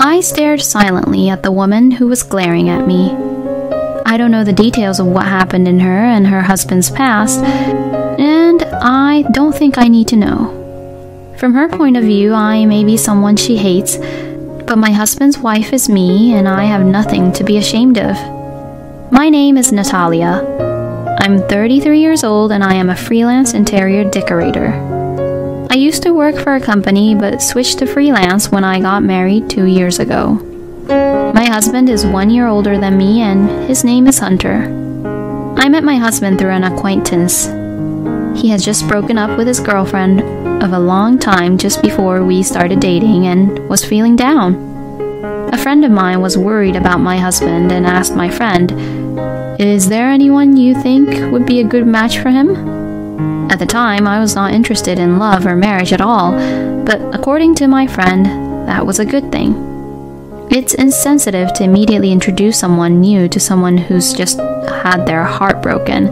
I stared silently at the woman who was glaring at me. I don't know the details of what happened in her and her husband's past, and I don't think I need to know. From her point of view, I may be someone she hates, but my husband's wife is me, and I have nothing to be ashamed of. My name is Natalia. I'm 33 years old and I am a freelance interior decorator. I used to work for a company but switched to freelance when I got married two years ago. My husband is one year older than me and his name is Hunter. I met my husband through an acquaintance. He had just broken up with his girlfriend of a long time just before we started dating and was feeling down. A friend of mine was worried about my husband and asked my friend, Is there anyone you think would be a good match for him? At the time, I was not interested in love or marriage at all, but according to my friend, that was a good thing. It's insensitive to immediately introduce someone new to someone who's just had their heart broken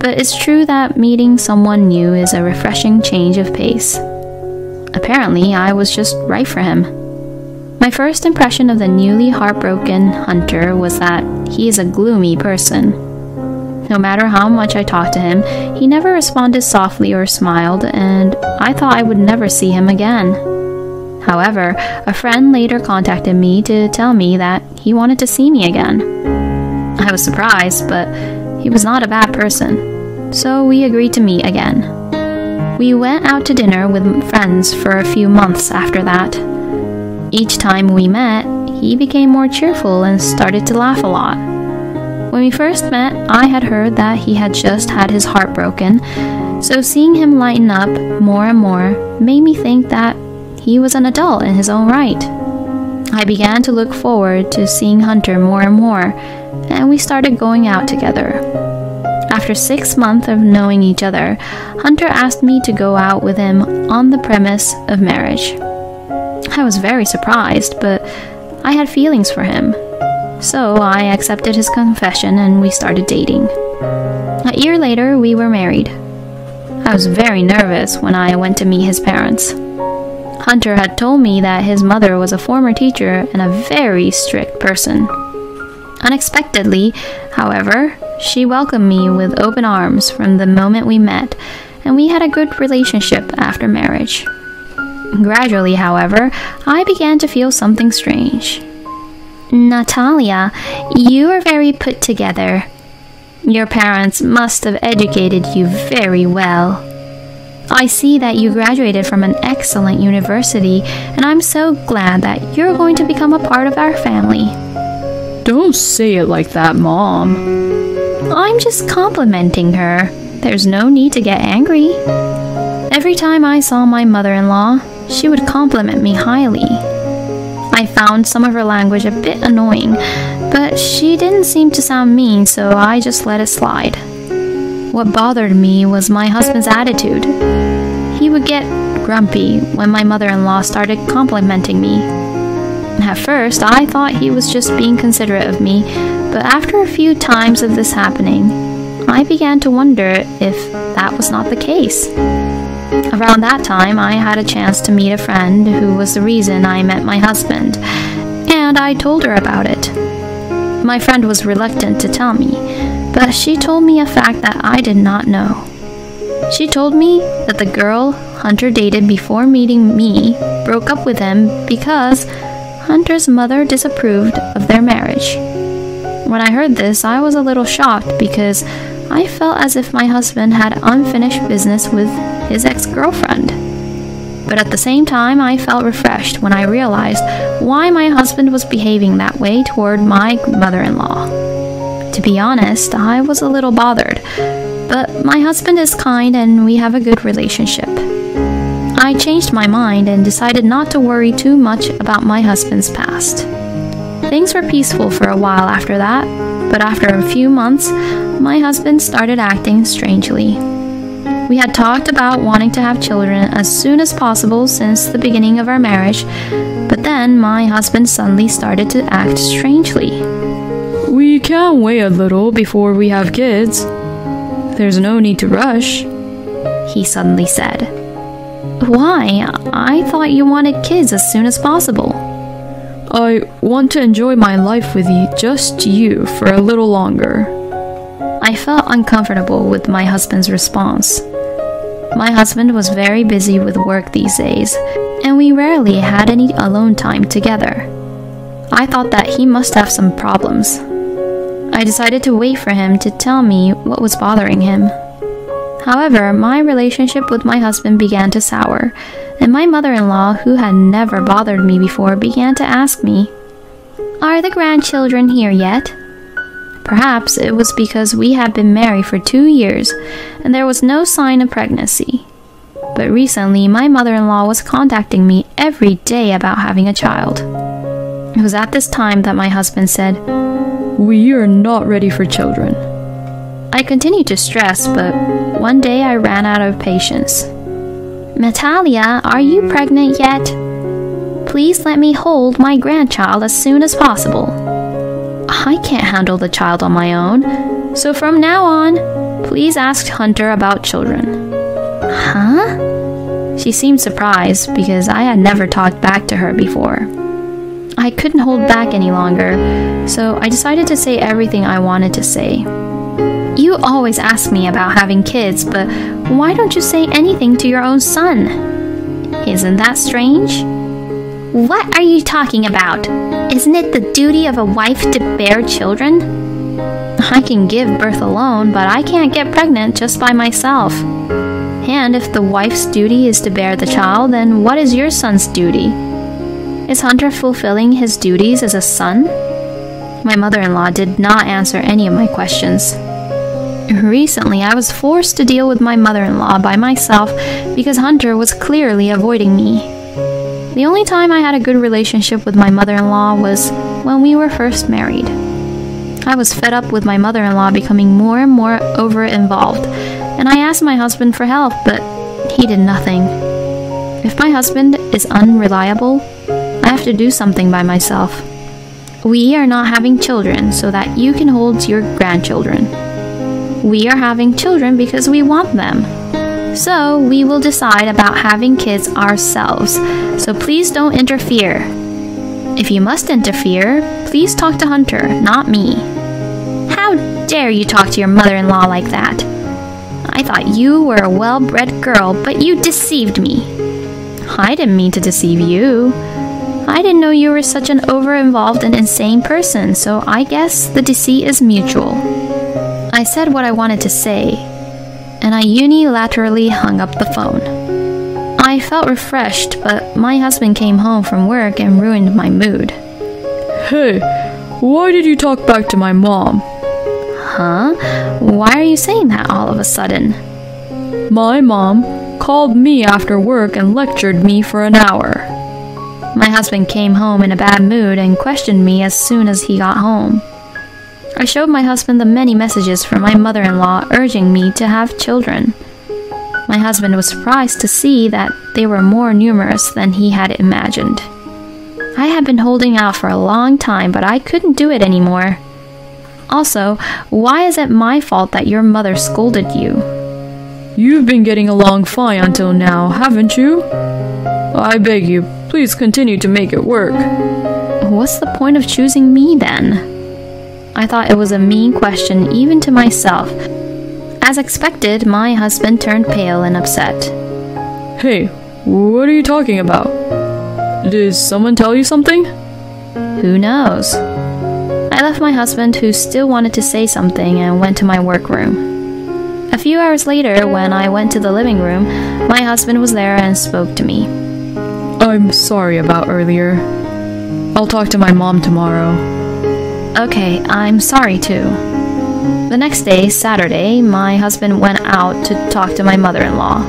but it's true that meeting someone new is a refreshing change of pace. Apparently, I was just right for him. My first impression of the newly heartbroken hunter was that he is a gloomy person. No matter how much I talked to him, he never responded softly or smiled, and I thought I would never see him again. However, a friend later contacted me to tell me that he wanted to see me again. I was surprised, but he was not a bad person, so we agreed to meet again. We went out to dinner with friends for a few months after that. Each time we met, he became more cheerful and started to laugh a lot. When we first met, I had heard that he had just had his heart broken, so seeing him lighten up more and more made me think that he was an adult in his own right. I began to look forward to seeing Hunter more and more, and we started going out together. After six months of knowing each other, Hunter asked me to go out with him on the premise of marriage. I was very surprised, but I had feelings for him. So I accepted his confession and we started dating. A year later, we were married. I was very nervous when I went to meet his parents. Hunter had told me that his mother was a former teacher and a very strict person. Unexpectedly, however, she welcomed me with open arms from the moment we met, and we had a good relationship after marriage. Gradually, however, I began to feel something strange. Natalia, you are very put together. Your parents must have educated you very well. I see that you graduated from an excellent university, and I'm so glad that you're going to become a part of our family. Don't say it like that, Mom. I'm just complimenting her. There's no need to get angry. Every time I saw my mother in law, she would compliment me highly. I found some of her language a bit annoying, but she didn't seem to sound mean, so I just let it slide. What bothered me was my husband's attitude. He would get grumpy when my mother in law started complimenting me. At first, I thought he was just being considerate of me, but after a few times of this happening, I began to wonder if that was not the case. Around that time, I had a chance to meet a friend who was the reason I met my husband, and I told her about it. My friend was reluctant to tell me, but she told me a fact that I did not know. She told me that the girl Hunter dated before meeting me broke up with him because Hunter's mother disapproved of their marriage. When I heard this, I was a little shocked because I felt as if my husband had unfinished business with his ex girlfriend. But at the same time, I felt refreshed when I realized why my husband was behaving that way toward my mother in law. To be honest, I was a little bothered, but my husband is kind and we have a good relationship. I changed my mind and decided not to worry too much about my husband's past. Things were peaceful for a while after that, but after a few months, my husband started acting strangely. We had talked about wanting to have children as soon as possible since the beginning of our marriage, but then my husband suddenly started to act strangely. We can wait a little before we have kids. There's no need to rush, he suddenly said. Why? I thought you wanted kids as soon as possible. I want to enjoy my life with you, just you, for a little longer. I felt uncomfortable with my husband's response. My husband was very busy with work these days, and we rarely had any alone time together. I thought that he must have some problems. I decided to wait for him to tell me what was bothering him. However, my relationship with my husband began to sour, and my mother in law, who had never bothered me before, began to ask me, Are the grandchildren here yet? Perhaps it was because we had been married for two years and there was no sign of pregnancy. But recently, my mother in law was contacting me every day about having a child. It was at this time that my husband said, We are not ready for children. I continued to stress, but one day I ran out of patience. Natalia, are you pregnant yet? Please let me hold my grandchild as soon as possible. I can't handle the child on my own, so from now on, please ask Hunter about children. Huh? She seemed surprised because I had never talked back to her before. I couldn't hold back any longer, so I decided to say everything I wanted to say. You always ask me about having kids, but why don't you say anything to your own son? Isn't that strange? What are you talking about? Isn't it the duty of a wife to bear children? I can give birth alone, but I can't get pregnant just by myself. And if the wife's duty is to bear the child, then what is your son's duty? Is Hunter fulfilling his duties as a son? My mother in law did not answer any of my questions. Recently, I was forced to deal with my mother in law by myself because Hunter was clearly avoiding me. The only time I had a good relationship with my mother in law was when we were first married. I was fed up with my mother in law becoming more and more over involved, and I asked my husband for help, but he did nothing. If my husband is unreliable, I have to do something by myself. We are not having children so that you can hold your grandchildren. We are having children because we want them. So we will decide about having kids ourselves. So please don't interfere. If you must interfere, please talk to Hunter, not me. How dare you talk to your mother in law like that? I thought you were a well bred girl, but you deceived me. I didn't mean to deceive you. I didn't know you were such an over involved and insane person, so I guess the deceit is mutual. I said what I wanted to say, and I unilaterally hung up the phone. I felt refreshed, but my husband came home from work and ruined my mood. Hey, why did you talk back to my mom? Huh? Why are you saying that all of a sudden? My mom called me after work and lectured me for an hour. My husband came home in a bad mood and questioned me as soon as he got home. I showed my husband the many messages from my mother in law urging me to have children. My husband was surprised to see that they were more numerous than he had imagined. I had been holding out for a long time, but I couldn't do it anymore. Also, why is it my fault that your mother scolded you? You've been getting along fine until now, haven't you? I beg you, please continue to make it work. What's the point of choosing me then? I thought it was a mean question even to myself. As expected, my husband turned pale and upset. Hey, what are you talking about? Did someone tell you something? Who knows? I left my husband, who still wanted to say something, and went to my workroom. A few hours later, when I went to the living room, my husband was there and spoke to me. I'm sorry about earlier. I'll talk to my mom tomorrow. Okay, I'm sorry too. The next day, Saturday, my husband went out to talk to my mother in law.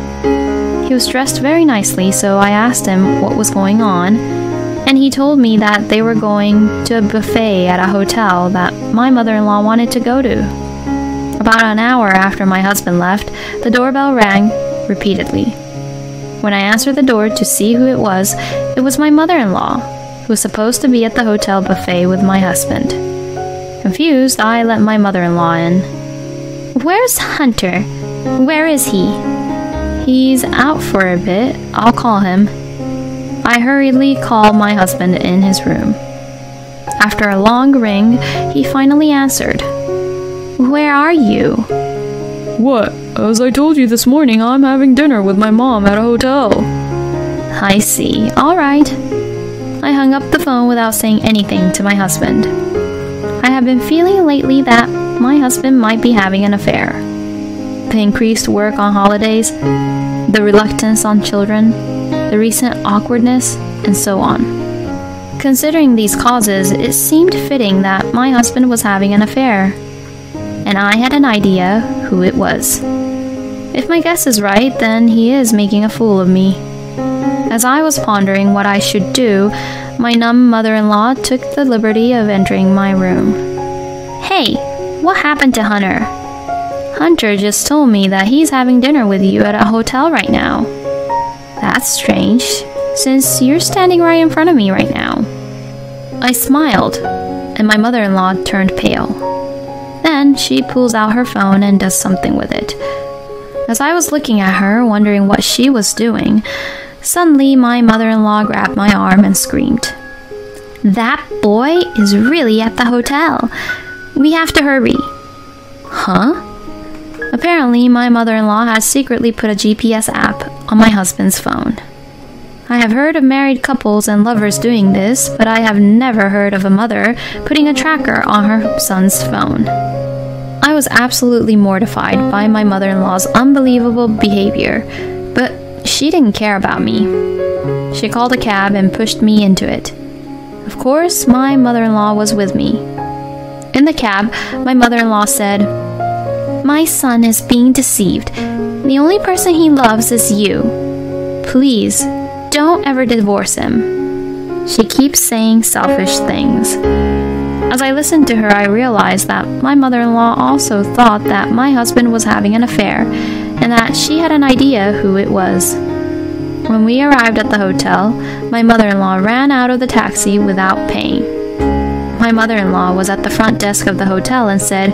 He was dressed very nicely, so I asked him what was going on, and he told me that they were going to a buffet at a hotel that my mother in law wanted to go to. About an hour after my husband left, the doorbell rang repeatedly. When I answered the door to see who it was, it was my mother in law, who was supposed to be at the hotel buffet with my husband. Confused, I let my mother in law in. Where's Hunter? Where is he? He's out for a bit. I'll call him. I hurriedly called my husband in his room. After a long ring, he finally answered. Where are you? What? As I told you this morning, I'm having dinner with my mom at a hotel. I see. All right. I hung up the phone without saying anything to my husband. Have been feeling lately that my husband might be having an affair. The increased work on holidays, the reluctance on children, the recent awkwardness, and so on. Considering these causes, it seemed fitting that my husband was having an affair. And I had an idea who it was. If my guess is right, then he is making a fool of me. As I was pondering what I should do, my numb mother in law took the liberty of entering my room. Hey, what happened to Hunter? Hunter just told me that he's having dinner with you at a hotel right now. That's strange, since you're standing right in front of me right now. I smiled, and my mother in law turned pale. Then she pulls out her phone and does something with it. As I was looking at her, wondering what she was doing, suddenly my mother in law grabbed my arm and screamed. That boy is really at the hotel. We have to hurry. Huh? Apparently, my mother in law has secretly put a GPS app on my husband's phone. I have heard of married couples and lovers doing this, but I have never heard of a mother putting a tracker on her son's phone. I was absolutely mortified by my mother in law's unbelievable behavior, but she didn't care about me. She called a cab and pushed me into it. Of course, my mother in law was with me. In the cab, my mother in law said, My son is being deceived. The only person he loves is you. Please don't ever divorce him. She keeps saying selfish things. As I listened to her, I realized that my mother in law also thought that my husband was having an affair and that she had an idea who it was. When we arrived at the hotel, my mother in law ran out of the taxi without paying. My mother in law was at the front desk of the hotel and said,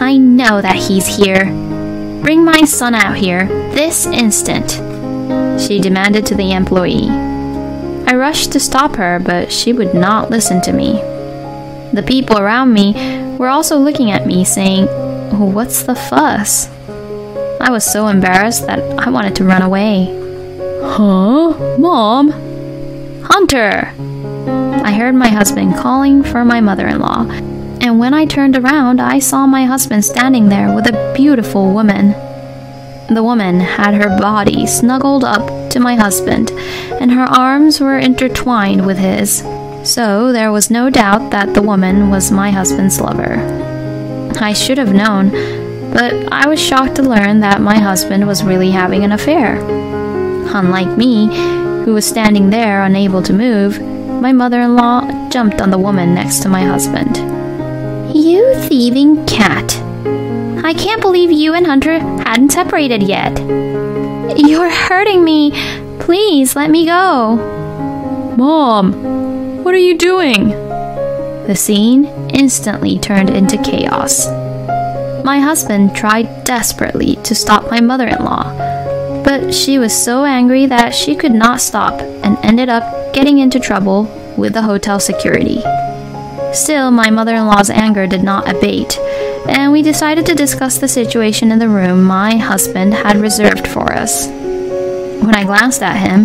I know that he's here. Bring my son out here, this instant she demanded to the employee. I rushed to stop her, but she would not listen to me. The people around me were also looking at me, saying, What's the fuss? I was so embarrassed that I wanted to run away. Huh? Mom? Hunter! I heard my husband calling for my mother in law, and when I turned around, I saw my husband standing there with a beautiful woman. The woman had her body snuggled up to my husband, and her arms were intertwined with his, so there was no doubt that the woman was my husband's lover. I should have known, but I was shocked to learn that my husband was really having an affair. Unlike me, who was standing there unable to move, my mother in law jumped on the woman next to my husband. You thieving cat! I can't believe you and Hunter hadn't separated yet. You're hurting me. Please let me go. Mom, what are you doing? The scene instantly turned into chaos. My husband tried desperately to stop my mother in law, but she was so angry that she could not stop and ended up getting into trouble with the hotel security. Still, my mother in law's anger did not abate, and we decided to discuss the situation in the room my husband had reserved for us. When I glanced at him,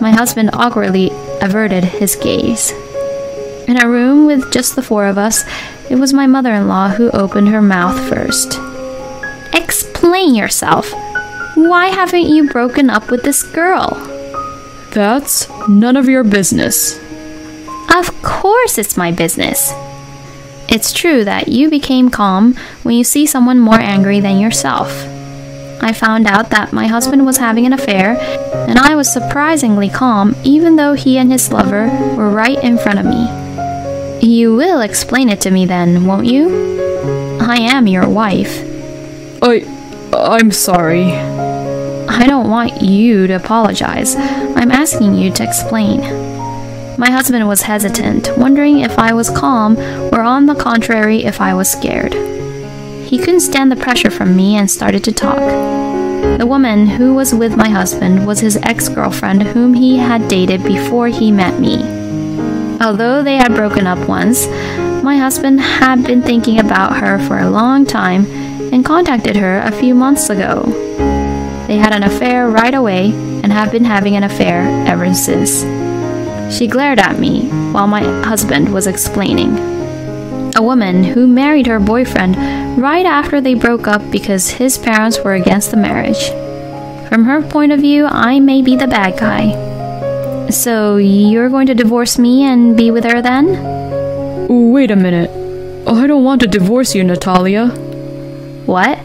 my husband awkwardly averted his gaze. In a room with just the four of us, it was my mother in law who opened her mouth first. Explain yourself. Why haven't you broken up with this girl? That's none of your business. Of course it's my business. It's true that you became calm when you see someone more angry than yourself. I found out that my husband was having an affair, and I was surprisingly calm even though he and his lover were right in front of me. You will explain it to me then, won't you? I am your wife. I. I'm sorry. I don't want you to apologize. I'm asking you to explain. My husband was hesitant, wondering if I was calm or, on the contrary, if I was scared. He couldn't stand the pressure from me and started to talk. The woman who was with my husband was his ex girlfriend, whom he had dated before he met me. Although they had broken up once, my husband had been thinking about her for a long time and contacted her a few months ago. They had an affair right away and have been having an affair ever since. She glared at me while my husband was explaining. A woman who married her boyfriend right after they broke up because his parents were against the marriage. From her point of view, I may be the bad guy. So, you're going to divorce me and be with her then? Wait a minute. I don't want to divorce you, Natalia. What?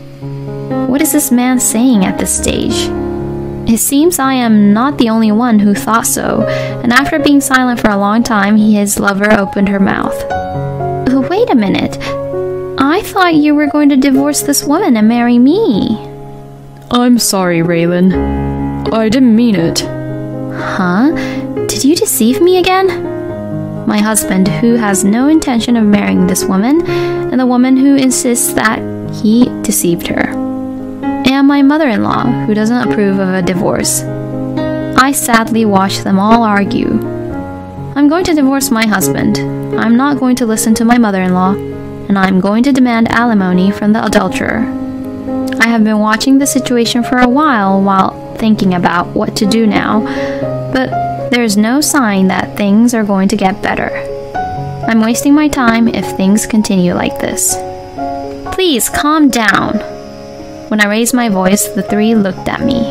What is this man saying at this stage? It seems I am not the only one who thought so, and after being silent for a long time, his lover opened her mouth. Oh, wait a minute. I thought you were going to divorce this woman and marry me. I'm sorry, Raylan. I didn't mean it. Huh? Did you deceive me again? My husband, who has no intention of marrying this woman, and the woman who insists that he deceived her and my mother in law, who doesn't approve of a divorce. I sadly watch them all argue. I'm going to divorce my husband. I'm not going to listen to my mother in law, and I'm going to demand alimony from the adulterer. I have been watching the situation for a while while thinking about what to do now, but there's no sign that things are going to get better. I'm wasting my time if things continue like this. Please calm down. When I raised my voice, the three looked at me.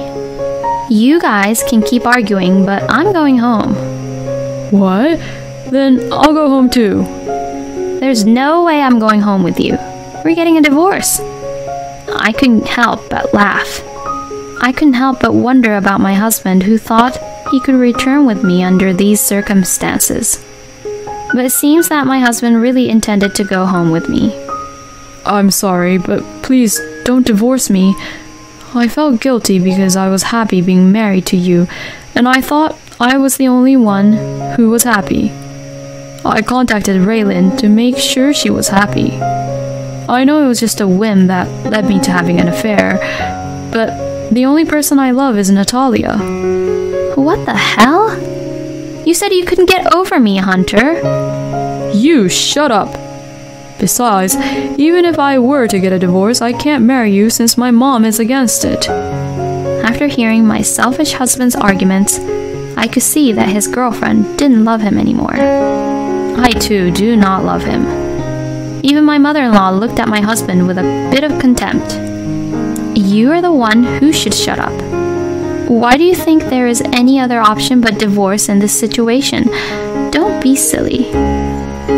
You guys can keep arguing, but I'm going home. What? Then I'll go home too. There's no way I'm going home with you. We're getting a divorce. I couldn't help but laugh. I couldn't help but wonder about my husband who thought he could return with me under these circumstances. But it seems that my husband really intended to go home with me. I'm sorry, but please don't divorce me. I felt guilty because I was happy being married to you, and I thought I was the only one who was happy. I contacted Raylan to make sure she was happy. I know it was just a whim that led me to having an affair, but the only person I love is Natalia. What the hell? You said you couldn't get over me, Hunter. You shut up. Besides, even if I were to get a divorce, I can't marry you since my mom is against it. After hearing my selfish husband's arguments, I could see that his girlfriend didn't love him anymore. I too do not love him. Even my mother in law looked at my husband with a bit of contempt. You are the one who should shut up. Why do you think there is any other option but divorce in this situation? Don't be silly.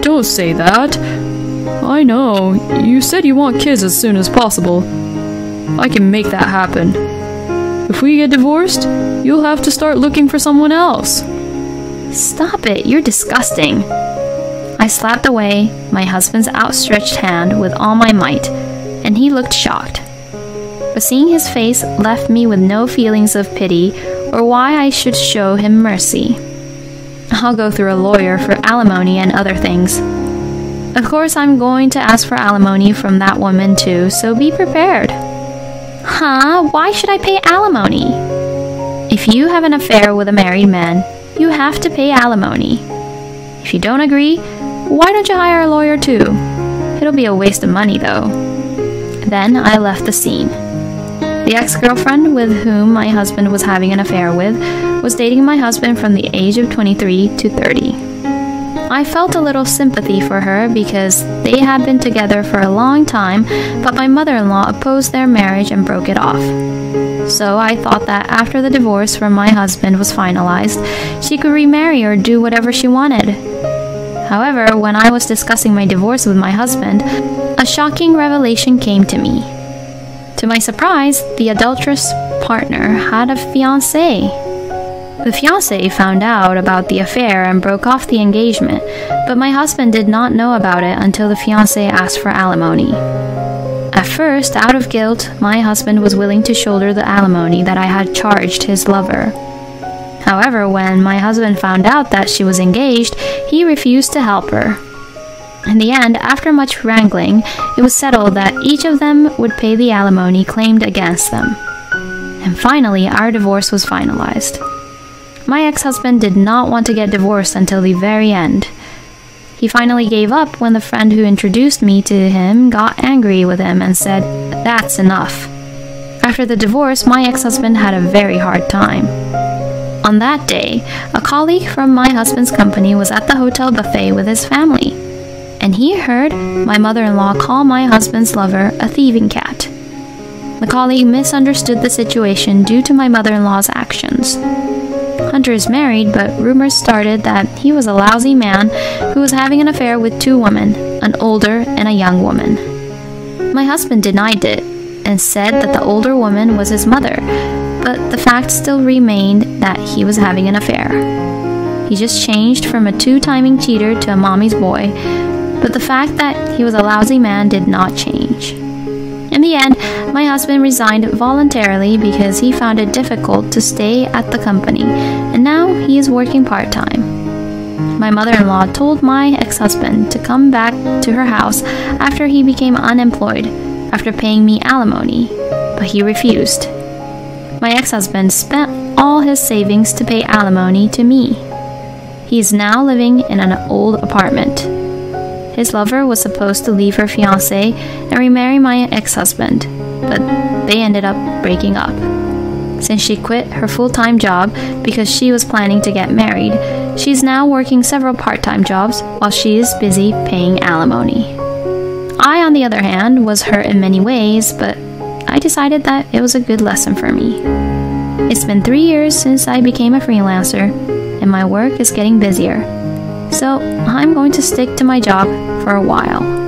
Don't say that. I know. You said you want kids as soon as possible. I can make that happen. If we get divorced, you'll have to start looking for someone else. Stop it, you're disgusting. I slapped away my husband's outstretched hand with all my might, and he looked shocked. But seeing his face left me with no feelings of pity or why I should show him mercy. I'll go through a lawyer for alimony and other things. Of course, I'm going to ask for alimony from that woman too, so be prepared. Huh? Why should I pay alimony? If you have an affair with a married man, you have to pay alimony. If you don't agree, why don't you hire a lawyer too? It'll be a waste of money though. Then I left the scene. The ex girlfriend with whom my husband was having an affair with was dating my husband from the age of 23 to 30. I felt a little sympathy for her because they had been together for a long time, but my mother in law opposed their marriage and broke it off. So I thought that after the divorce from my husband was finalized, she could remarry or do whatever she wanted. However, when I was discussing my divorce with my husband, a shocking revelation came to me. To my surprise, the adulterous partner had a fiance. The fiance found out about the affair and broke off the engagement, but my husband did not know about it until the fiance asked for alimony. At first, out of guilt, my husband was willing to shoulder the alimony that I had charged his lover. However, when my husband found out that she was engaged, he refused to help her. In the end, after much wrangling, it was settled that each of them would pay the alimony claimed against them. and finally, our divorce was finalized. My ex husband did not want to get divorced until the very end. He finally gave up when the friend who introduced me to him got angry with him and said, That's enough. After the divorce, my ex husband had a very hard time. On that day, a colleague from my husband's company was at the hotel buffet with his family, and he heard my mother in law call my husband's lover a thieving cat. The colleague misunderstood the situation due to my mother in law's actions. Hunter is married, but rumors started that he was a lousy man who was having an affair with two women, an older and a young woman. My husband denied it and said that the older woman was his mother, but the fact still remained that he was having an affair. He just changed from a two timing cheater to a mommy's boy, but the fact that he was a lousy man did not change. In the end, my husband resigned voluntarily because he found it difficult to stay at the company, and now he is working part time. My mother in law told my ex husband to come back to her house after he became unemployed, after paying me alimony, but he refused. My ex husband spent all his savings to pay alimony to me. He is now living in an old apartment. His lover was supposed to leave her fiance and remarry my ex husband, but they ended up breaking up. Since she quit her full time job because she was planning to get married, she's now working several part time jobs while she is busy paying alimony. I, on the other hand, was hurt in many ways, but I decided that it was a good lesson for me. It's been three years since I became a freelancer, and my work is getting busier so I'm going to stick to my job for a while.